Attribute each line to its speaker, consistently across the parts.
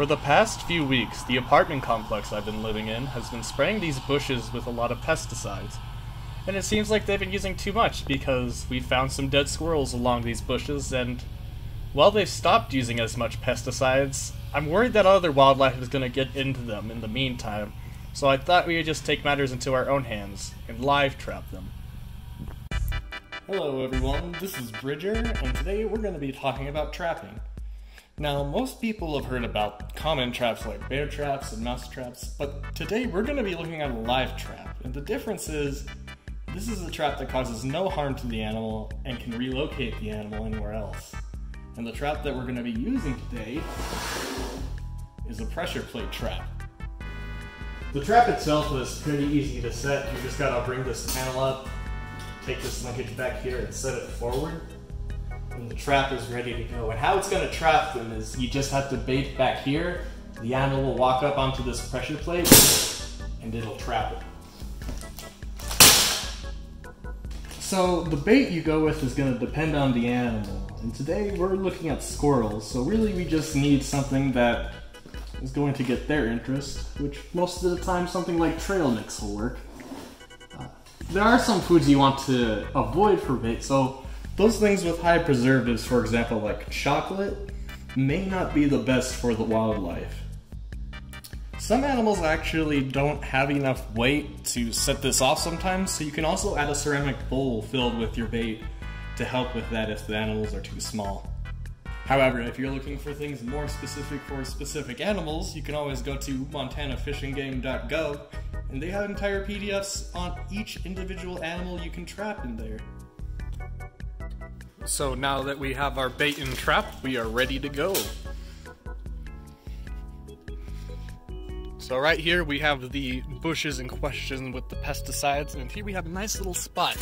Speaker 1: For the past few weeks, the apartment complex I've been living in has been spraying these bushes with a lot of pesticides. And it seems like they've been using too much because we found some dead squirrels along these bushes and while they've stopped using as much pesticides, I'm worried that other wildlife is going to get into them in the meantime. So I thought we would just take matters into our own hands and live trap them. Hello everyone, this is Bridger, and today we're going to be talking about trapping. Now, most people have heard about common traps like bear traps and mouse traps, but today we're going to be looking at a live trap. And the difference is, this is a trap that causes no harm to the animal and can relocate the animal anywhere else. And the trap that we're going to be using today is a pressure plate trap. The trap itself is pretty easy to set. You just gotta bring this panel up, take this linkage back here and set it forward. And the trap is ready to go. And how it's gonna trap them is you just have to bait back here. The animal will walk up onto this pressure plate and it'll trap it. So the bait you go with is going to depend on the animal. And today we're looking at squirrels, so really we just need something that is going to get their interest, which most of the time something like trail mix will work. Uh, there are some foods you want to avoid for bait, so those things with high preservatives, for example like chocolate, may not be the best for the wildlife. Some animals actually don't have enough weight to set this off sometimes, so you can also add a ceramic bowl filled with your bait to help with that if the animals are too small. However, if you're looking for things more specific for specific animals, you can always go to montanafishinggame.gov and they have entire PDFs on each individual animal you can trap in there. So now that we have our bait and trap, we are ready to go. So right here we have the bushes in question with the pesticides, and here we have a nice little spot.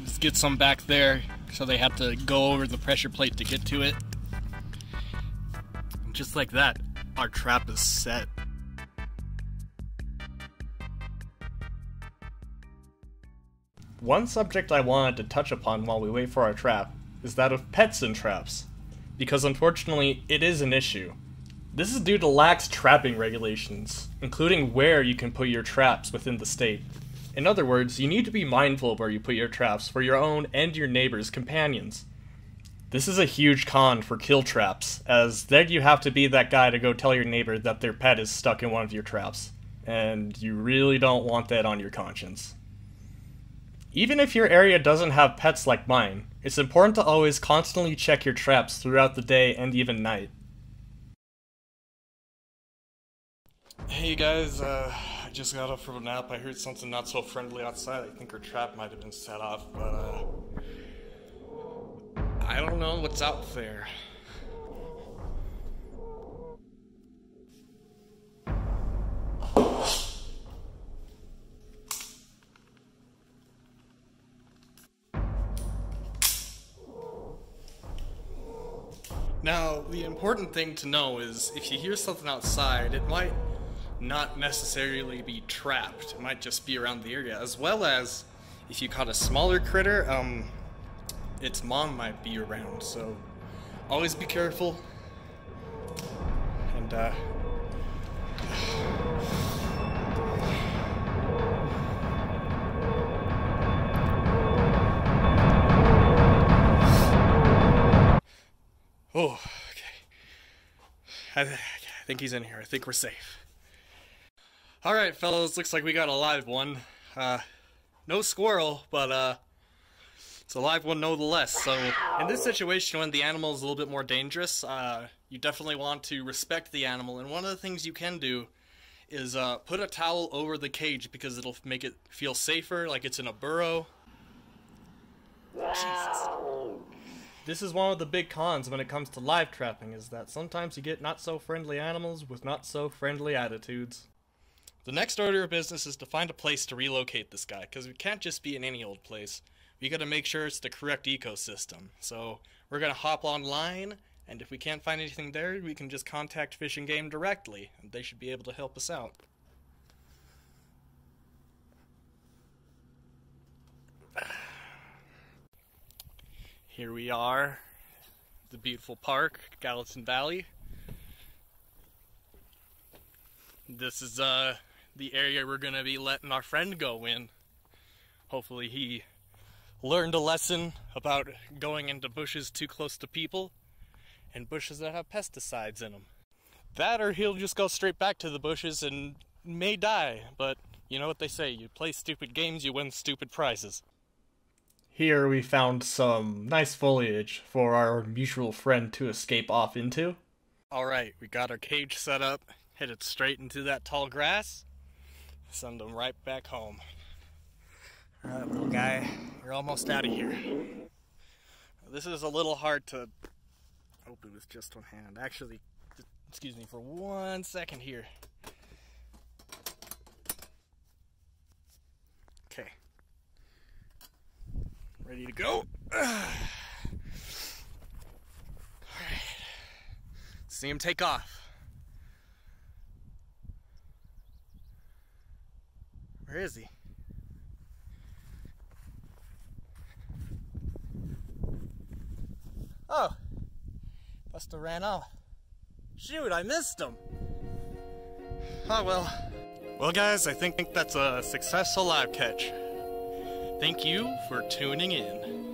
Speaker 1: Let's get some back there, so they have to go over the pressure plate to get to it. Just like that, our trap is set. One subject I wanted to touch upon while we wait for our trap is that of pets and traps because unfortunately it is an issue. This is due to lax trapping regulations, including where you can put your traps within the state. In other words, you need to be mindful of where you put your traps for your own and your neighbor's companions. This is a huge con for kill traps, as then you have to be that guy to go tell your neighbor that their pet is stuck in one of your traps, and you really don't want that on your conscience. Even if your area doesn't have pets like mine, it's important to always constantly check your traps throughout the day and even night. Hey guys, uh, I just got up from a nap. I heard something not so friendly outside. I think our trap might have been set off, but uh, I don't know what's out there. Now, the important thing to know is if you hear something outside, it might not necessarily be trapped. It might just be around the area. As well as if you caught a smaller critter, um, its mom might be around. So always be careful. And, uh, Oh, okay. I, I think he's in here. I think we're safe. Alright, fellas, looks like we got a live one. Uh, no squirrel, but, uh, it's a live one nonetheless. So, in this situation, when the animal is a little bit more dangerous, uh, you definitely want to respect the animal. And one of the things you can do is, uh, put a towel over the cage because it'll make it feel safer, like it's in a burrow. This is one of the big cons when it comes to live trapping, is that sometimes you get not so friendly animals with not so friendly attitudes. The next order of business is to find a place to relocate this guy, because we can't just be in any old place. We gotta make sure it's the correct ecosystem. So we're gonna hop online, and if we can't find anything there, we can just contact Fish and Game directly, and they should be able to help us out. Here we are, the beautiful park, Gallatin Valley. This is uh, the area we're gonna be letting our friend go in. Hopefully he learned a lesson about going into bushes too close to people and bushes that have pesticides in them. That or he'll just go straight back to the bushes and may die, but you know what they say, you play stupid games, you win stupid prizes. Here we found some nice foliage for our mutual friend to escape off into. Alright, we got our cage set up, headed straight into that tall grass, send him right back home. Alright, little guy, you're almost out of here. This is a little hard to open with just one hand. Actually, excuse me for one second here. Okay. Ready to go? Alright. See him take off. Where is he? Oh, have ran off. Shoot, I missed him. Oh well. Well, guys, I think that's a successful live catch. Thank you for tuning in.